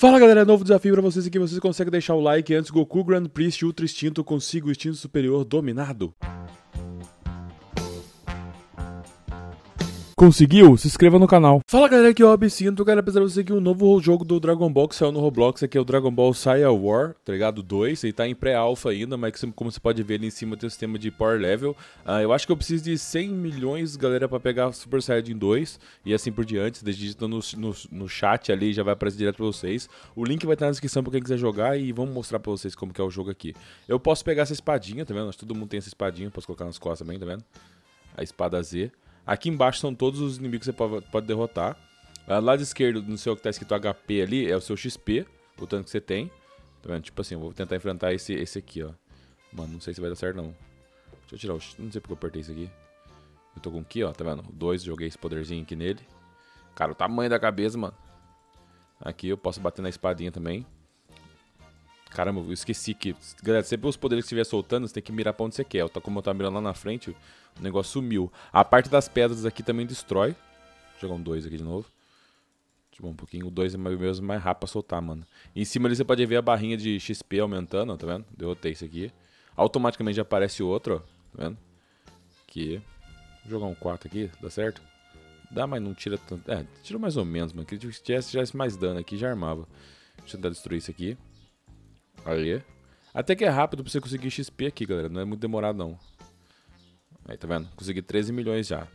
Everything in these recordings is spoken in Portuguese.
Fala galera, novo desafio pra vocês aqui, vocês conseguem deixar o like antes Goku Grand Priest Ultra Instinto consiga o instinto superior dominado. Conseguiu? Se inscreva no canal. Fala galera, aqui é o Absinto, cara, apesar de você aqui um novo jogo do Dragon Ball que saiu no Roblox, aqui é o Dragon Ball Saya War, tá ligado? 2, ele tá em pré-alpha ainda, mas como você pode ver ali em cima tem o sistema de Power Level. Uh, eu acho que eu preciso de 100 milhões, galera, pra pegar Super Saiyajin 2 e assim por diante, digitando no, no, no chat ali, já vai aparecer direto pra vocês. O link vai estar na descrição pra quem quiser jogar e vamos mostrar pra vocês como que é o jogo aqui. Eu posso pegar essa espadinha, tá vendo? Acho que todo mundo tem essa espadinha, posso colocar nas costas também, tá vendo? A espada Z. Aqui embaixo são todos os inimigos que você pode, pode derrotar. Uh, lado esquerdo, no seu que tá escrito HP ali, é o seu XP, o tanto que você tem. Tá vendo? Tipo assim, eu vou tentar enfrentar esse, esse aqui, ó. Mano, não sei se vai dar certo não. Deixa eu tirar o... Não sei porque eu apertei isso aqui. Eu tô com aqui, ó, tá vendo? Dois, joguei esse poderzinho aqui nele. Cara, o tamanho da cabeça, mano. Aqui eu posso bater na espadinha também. Caramba, eu esqueci que... Galera, sempre os poderes que estiver soltando, você tem que mirar pra onde você quer. Como eu tava mirando lá na frente, o negócio sumiu. A parte das pedras aqui também destrói. Vou jogar um 2 aqui de novo. Eu um pouquinho. O 2 é mesmo mais rápido pra soltar, mano. Em cima ali você pode ver a barrinha de XP aumentando, ó, tá vendo? Derrotei isso aqui. Automaticamente já aparece outro, ó. Tá vendo? Aqui. Vou jogar um 4 aqui, dá certo? Dá, mas não tira tanto. É, tira mais ou menos, mano. Queria que tivesse mais dano aqui, já armava. Deixa eu tentar destruir isso aqui. Aí. Até que é rápido pra você conseguir XP aqui, galera. Não é muito demorado, não. Aí, tá vendo? Consegui 13 milhões já.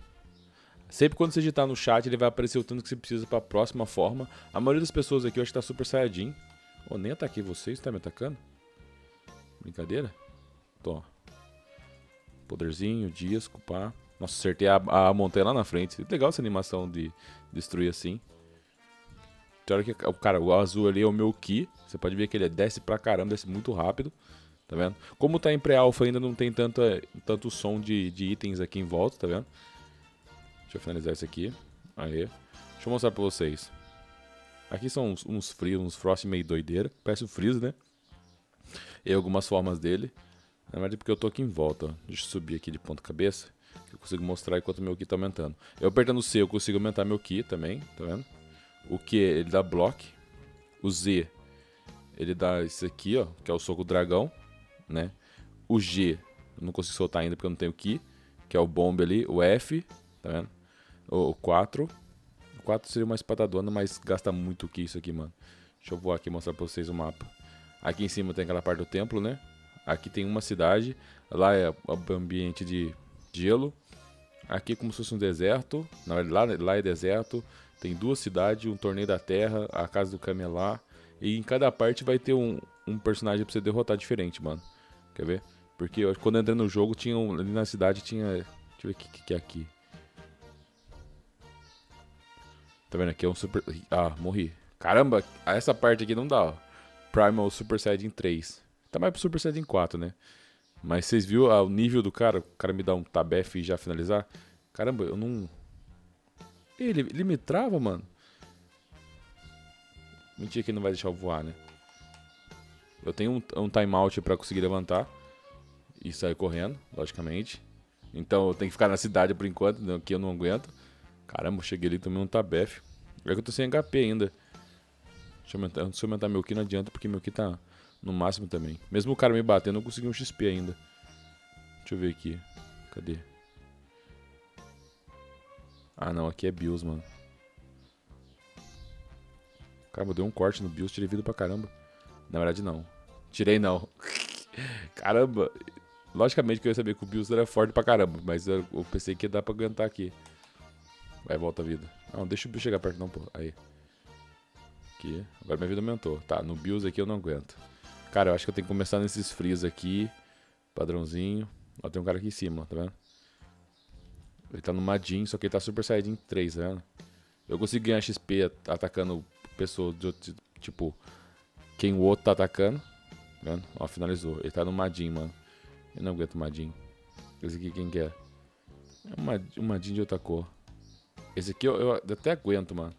Sempre quando você digitar no chat, ele vai aparecer o tanto que você precisa pra próxima forma. A maioria das pessoas aqui, eu acho que tá Super Saiyajin. Oh, nem ataquei vocês, tá me atacando? Brincadeira? Tô. Poderzinho, dias, culpar. Nossa, acertei a, a montanha lá na frente. Legal essa animação de destruir assim. Tem hora que o cara, o azul ali é o meu Ki. Você pode ver que ele desce pra caramba, desce muito rápido. Tá vendo? Como tá em pré-alpha ainda não tem tanto, tanto som de, de itens aqui em volta, tá vendo? Deixa eu finalizar isso aqui. Aí. Deixa eu mostrar pra vocês. Aqui são uns, uns frios, uns frost meio doideira. Parece o Freeze, né? E algumas formas dele. Na verdade, porque eu tô aqui em volta. Ó. Deixa eu subir aqui de ponta cabeça. Que eu consigo mostrar enquanto meu Ki tá aumentando. Eu apertando C, eu consigo aumentar meu Ki também, tá vendo? O Q, ele dá block. O Z, ele dá isso aqui, ó, que é o soco dragão, né? O G, não consigo soltar ainda porque eu não tenho Ki, que é o bomb ali. O F, tá vendo? O 4. O 4 seria uma espadadona, mas gasta muito Ki isso aqui, mano. Deixa eu voar aqui e mostrar pra vocês o mapa. Aqui em cima tem aquela parte do templo, né? Aqui tem uma cidade. Lá é o ambiente de gelo. Aqui é como se fosse um deserto. Lá, lá é deserto. Tem duas cidades, um torneio da terra, a casa do Kami é lá. E em cada parte vai ter um, um personagem pra você derrotar diferente, mano. Quer ver? Porque eu, quando eu entrei no jogo, tinha um, ali na cidade tinha. Deixa eu ver o que, que, que é aqui. Tá vendo? Aqui é um super. Ah, morri. Caramba, essa parte aqui não dá, ó. Primal Super Saiyajin 3. Tá mais pro Super Saiyajin 4, né? Mas vocês viram ah, o nível do cara? O cara me dá um tabef e já finalizar? Caramba, eu não. Ele, ele me trava, mano. Mentira que ele não vai deixar eu voar, né? Eu tenho um, um timeout pra conseguir levantar. E sair correndo, logicamente. Então eu tenho que ficar na cidade por enquanto, né? que eu não aguento. Caramba, cheguei ali e tomei um tabef. É que eu tô sem HP ainda. Deixa eu aumentar, se eu aumentar meu Ki não adianta, porque meu Ki tá no máximo também. Mesmo o cara me batendo, eu não consegui um XP ainda. Deixa eu ver aqui. Cadê? Ah, não. Aqui é Bills, mano. Caramba, deu um corte no Bills. Tirei vida pra caramba. Na verdade, não. Tirei, não. caramba. Logicamente que eu ia saber que o Bills era forte pra caramba. Mas eu, eu pensei que ia dar pra aguentar aqui. Vai, volta a vida. Não, deixa o Bills chegar perto não, pô. Aí. Aqui. Agora minha vida aumentou. Tá, no Bills aqui eu não aguento. Cara, eu acho que eu tenho que começar nesses frios aqui. Padrãozinho. Ó, tem um cara aqui em cima, tá vendo? Ele tá no Madin, só que ele tá Super Saiyajin 3, tá vendo? Eu consigo ganhar XP atacando pessoas de outro, tipo, quem o outro tá atacando. Tá vendo? Ó, finalizou. Ele tá no Madin, mano. Eu não aguento Madin. Esse aqui quem que é? É um Madin de outra cor. Esse aqui eu, eu, até aguento, mano.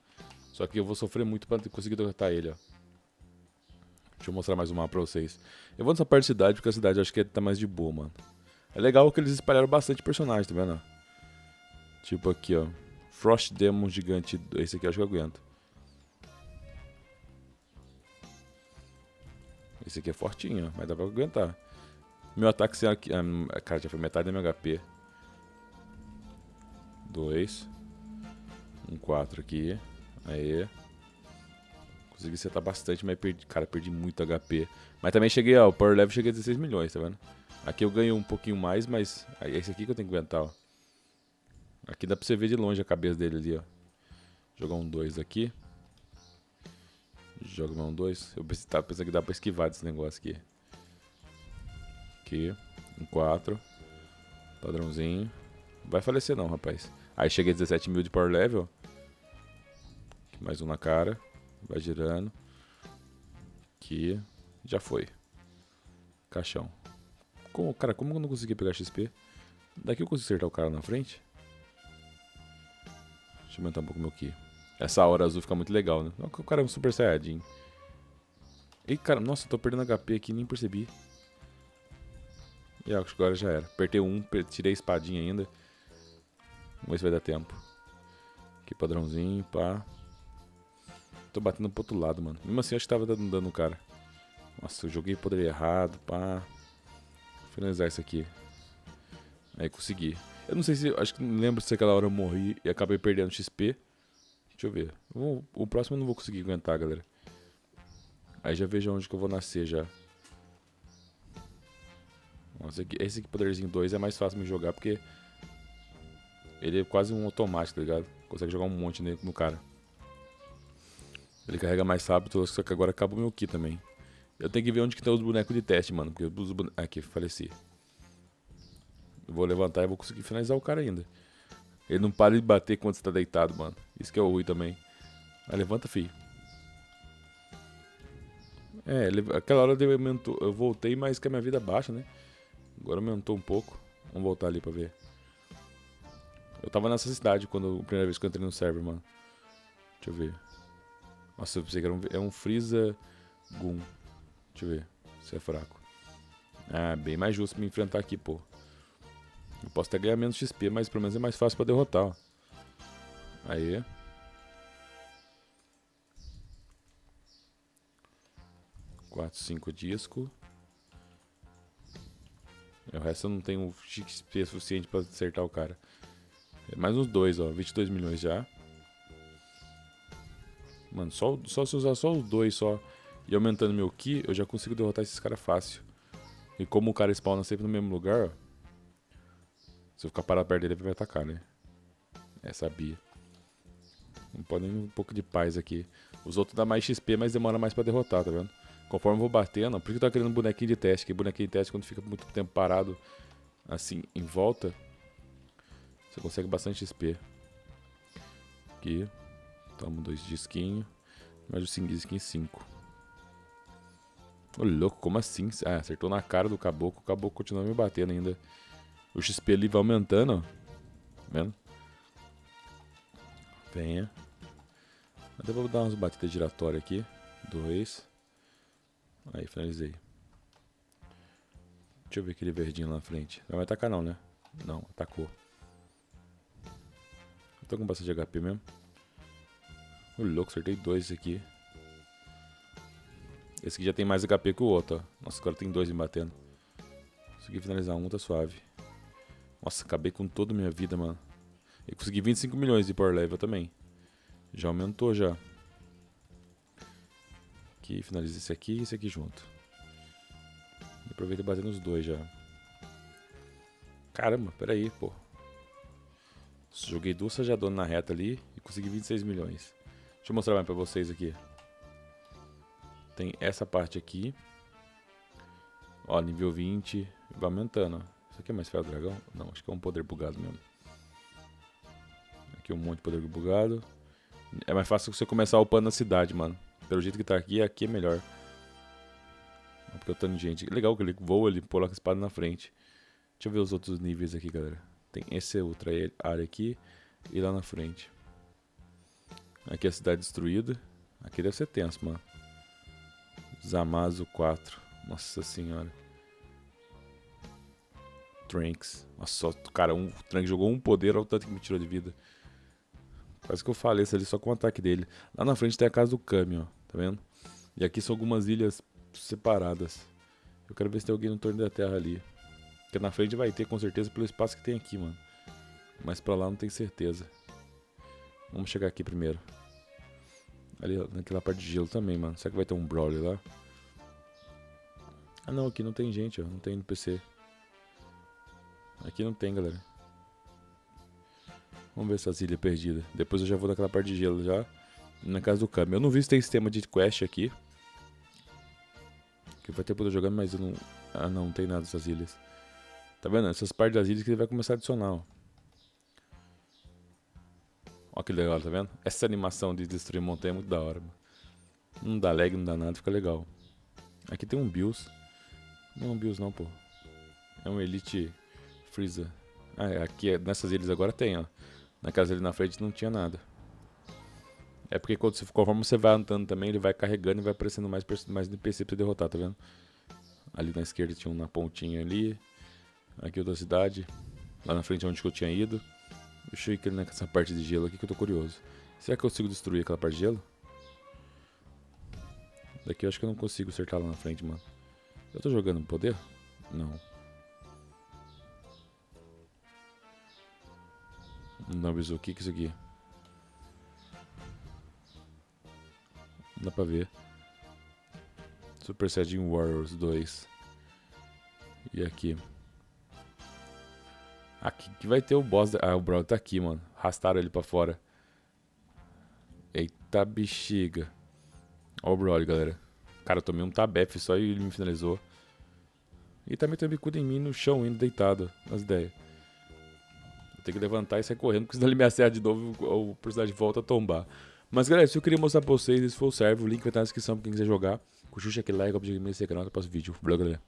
Só que eu vou sofrer muito pra conseguir derrotar ele, ó. Deixa eu mostrar mais um mapa pra vocês. Eu vou nessa parte da cidade, porque a cidade acho que tá mais de boa, mano. É legal que eles espalharam bastante personagens, tá vendo? Tipo aqui, ó. Frost Demon gigante. Esse aqui eu acho que eu aguento. Esse aqui é fortinho, mas dá pra aguentar. Meu ataque sem aqui. Ah, cara, já foi metade da meu HP. Dois. Um quatro aqui. Aí. Consegui setar bastante, mas perdi. Cara, perdi muito HP. Mas também cheguei, ó. O Power Level cheguei a 16 milhões, tá vendo? Aqui eu ganho um pouquinho mais, mas. É esse aqui que eu tenho que aguentar, ó. Aqui dá pra você ver de longe a cabeça dele ali, ó. Jogar um 2 aqui. Joga um 2. Eu tava pensando que dá pra esquivar desse negócio aqui. Aqui. Um 4. Padrãozinho. Não vai falecer não, rapaz. Aí cheguei a 17 mil de power level. Aqui mais um na cara. Vai girando. Aqui. Já foi. Caixão. Como, cara, como eu não consegui pegar XP? Daqui eu consigo acertar o cara na frente? Deixa eu aumentar um pouco meu Ki. Essa hora azul fica muito legal, né? O cara é um super saiyajin. Ei, cara, nossa, tô perdendo HP aqui, nem percebi. E acho que agora já era. Apertei um, tirei a espadinha ainda. Vamos ver se vai dar tempo. Aqui, padrãozinho, pá. Tô batendo pro outro lado, mano. Mesmo assim, acho que tava dando dano no cara. Nossa, eu joguei poder errado, pá. Vou finalizar isso aqui. Aí, consegui. Eu não sei se... Acho que não lembro se aquela hora eu morri e acabei perdendo XP. Deixa eu ver. O próximo eu não vou conseguir aguentar, galera. Aí já vejo onde que eu vou nascer já. Nossa, esse aqui, poderzinho 2 é mais fácil de jogar porque ele é quase um automático, tá ligado? Consegue jogar um monte nele no cara. Ele carrega mais rápido, só que agora acaba o meu Ki também. Eu tenho que ver onde que estão os bonecos de teste, mano. Porque os bonecos... Aqui, faleci. Vou levantar e vou conseguir finalizar o cara ainda. Ele não para de bater quando você tá deitado, mano. Isso que é o ruim também. Mas levanta, filho. É, aquela hora eu, aumentou, eu voltei, mas que a minha vida baixa, né? Agora aumentou um pouco. Vamos voltar ali pra ver. Eu tava nessa cidade quando a primeira vez que eu entrei no server, mano. Deixa eu ver. Nossa, eu pensei que era um, é um Freeza Gun. Deixa eu ver se é fraco. Ah, bem mais justo me enfrentar aqui, pô. Eu posso até ganhar menos XP, mas pelo menos é mais fácil pra derrotar, ó. Aí. 4, 5 disco. O resto eu não tenho XP suficiente pra acertar o cara. É mais uns dois, ó. 22 milhões já. Mano, só, só se usar só os dois só e aumentando meu Ki, eu já consigo derrotar esses caras fácil. E como o cara spawna sempre no mesmo lugar, ó. Se eu ficar parado perto dele, ele vai atacar, né? É, sabia. Não pode nem um pouco de paz aqui. Os outros dão mais XP, mas demora mais pra derrotar, tá vendo? Conforme eu vou batendo, por que eu tô querendo um bonequinho de teste? Que bonequinho de teste, quando fica muito tempo parado, assim, em volta, você consegue bastante XP. Aqui. Toma dois disquinhos. Mais o 5 disquinho 5. Ô louco, como assim? Ah, acertou na cara do caboclo. O caboclo continua me batendo ainda. O XP ali vai aumentando, ó. Tá vendo? Venha. Até vou dar umas batidas giratórias aqui. Dois. Aí, finalizei. Deixa eu ver aquele verdinho lá na frente. Não vai atacar não, né? Não, atacou. Eu tô com bastante HP mesmo. O louco, acertei dois aqui. Esse aqui já tem mais HP que o outro, ó. Nossa, agora tem dois me batendo. Consegui finalizar um, tá suave. Nossa, acabei com toda a minha vida, mano. E consegui 25 milhões de power level também. Já aumentou já aqui, finaliza esse aqui e esse aqui junto. Aproveita e bater nos dois já. Caramba, peraí, pô. Joguei duas sajadonas na reta ali e consegui 26 milhões. Deixa eu mostrar mais pra vocês aqui. Tem essa parte aqui. Ó, nível 20. Vai aumentando, ó. Isso aqui é mais ferro dragão? Não, acho que é um poder bugado mesmo. Aqui um monte de poder bugado. É mais fácil você começar upando na cidade, mano. Pelo jeito que tá aqui, aqui é melhor. Porque o tanto de gente. Legal que ele voa, ele coloca a espada na frente. Deixa eu ver os outros níveis aqui, galera. Tem esse outra área aqui e lá na frente. Aqui é a cidade destruída. Aqui deve ser tenso, mano. Zamazo 4. Nossa senhora. Tranks. Nossa, cara, um, o jogou um poder, olha o tanto que me tirou de vida. Quase que eu falei ali só com o ataque dele. Lá na frente tem a casa do Kami, ó. Tá vendo? E aqui são algumas ilhas separadas. Eu quero ver se tem alguém no torno da terra ali. Porque na frente vai ter com certeza pelo espaço que tem aqui, mano. Mas pra lá não tenho certeza. Vamos chegar aqui primeiro. Ali naquela parte de gelo também, mano. Será que vai ter um brawler lá? Ah não, aqui não tem gente, ó. Não tem NPC. Aqui não tem, galera. Vamos ver essas ilhas perdidas. Depois eu já vou naquela parte de gelo já. Na casa do Kami. Eu não vi se tem sistema de quest aqui. Que vai ter poder jogando, mas eu não. Ah não, não tem nada dessas ilhas. Tá vendo? Essas partes das ilhas que ele vai começar a adicionar, ó. Ó que legal, tá vendo? Essa animação de destruir montanha é muito da hora, mano. Não dá lag, não dá nada, fica legal. Aqui tem um Bills. Não é um Bills não, pô. É um Elite Freezer. Ah, é, aqui nessas ilhas agora tem, ó. Na casa ali na frente não tinha nada. É porque quando conforme você vai andando também, ele vai carregando e vai aparecendo mais, mais NPC pra você derrotar, tá vendo? Ali na esquerda tinha um na pontinha ali. Aqui outra cidade. Lá na frente é onde eu tinha ido. Deixa eu ir nessa parte de gelo aqui que eu tô curioso. Será que eu consigo destruir aquela parte de gelo? Daqui eu acho que eu não consigo acertar lá na frente, mano. Eu tô jogando poder? Não. Não avisou o que é isso aqui? Não dá pra ver. Super Saiyajin Warriors 2. E aqui. Aqui que vai ter o boss. Da... Ah, o Brawl tá aqui, mano. Arrastaram ele pra fora. Eita bexiga. Ó o Brawl, galera. Cara, eu tomei um tabef só e ele me finalizou. E também tem bicudo em mim no chão, indo deitado. As ideias. Ter que levantar e sair correndo, porque senão ele me acerta de novo precisar de volta a tombar. Mas galera, se eu queria mostrar pra vocês, esse foi o servo. O link vai estar na descrição pra quem quiser jogar. Curtiu aquele like, objeto de canal, até o próximo vídeo. Valeu, galera.